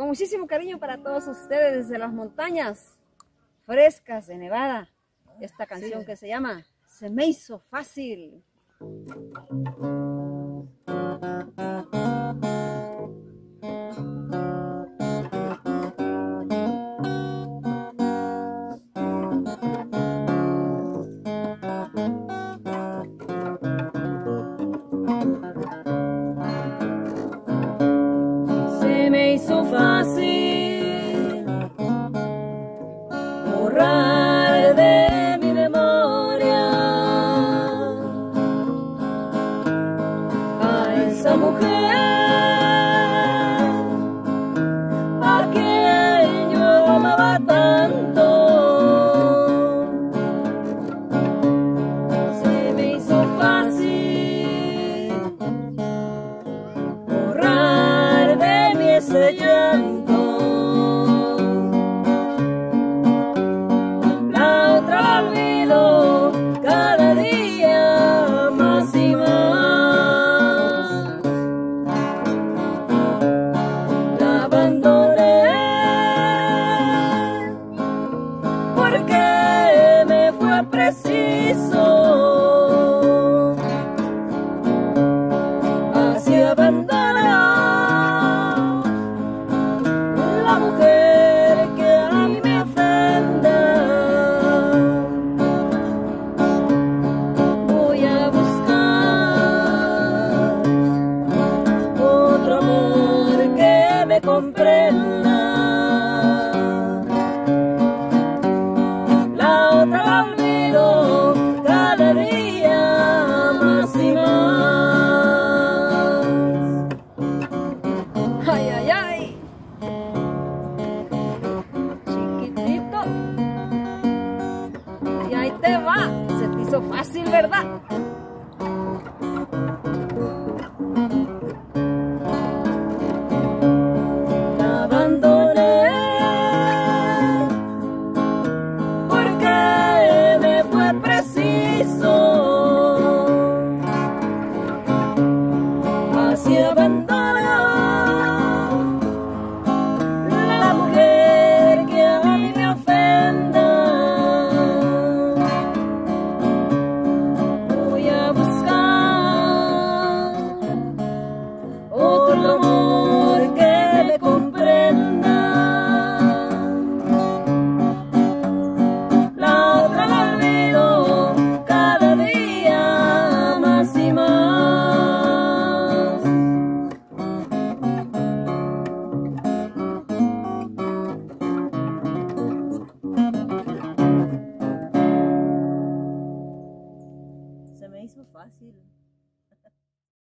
Con muchísimo cariño para todos ustedes desde las montañas frescas de Nevada. Esta canción que se llama Se me hizo fácil. me fácil borrar de mi memoria a esa mujer. Se te hizo fácil, ¿verdad? berhasil.